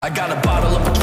I got a bottle of